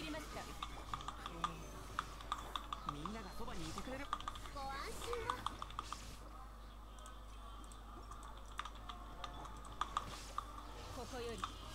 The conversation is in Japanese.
切りました、うん、みんながそばにいてくれる。ご安心を。ここより。